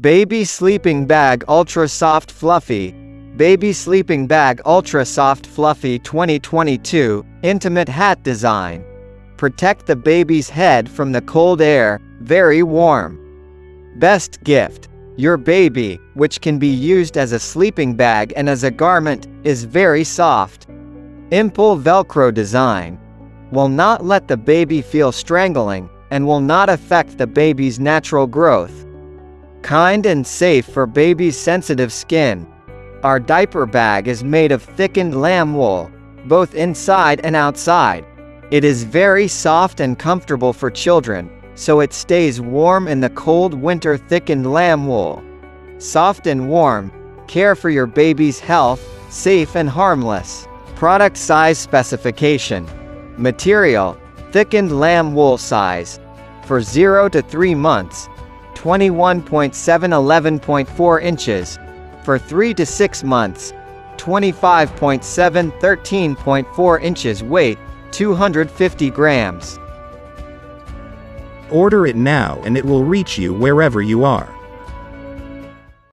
Baby Sleeping Bag Ultra Soft Fluffy. Baby Sleeping Bag Ultra Soft Fluffy 2022 Intimate Hat Design. Protect the baby's head from the cold air, very warm. Best gift. Your baby, which can be used as a sleeping bag and as a garment, is very soft. Impul Velcro design. Will not let the baby feel strangling, and will not affect the baby's natural growth. Kind and safe for baby's sensitive skin. Our diaper bag is made of thickened lamb wool, both inside and outside. It is very soft and comfortable for children, so it stays warm in the cold winter thickened lamb wool. Soft and warm, care for your baby's health, safe and harmless. Product size specification. Material, thickened lamb wool size. For 0 to 3 months, 21.7 11.4 inches. For 3 to 6 months, 25.7 13.4 inches weight, 250 grams. Order it now and it will reach you wherever you are.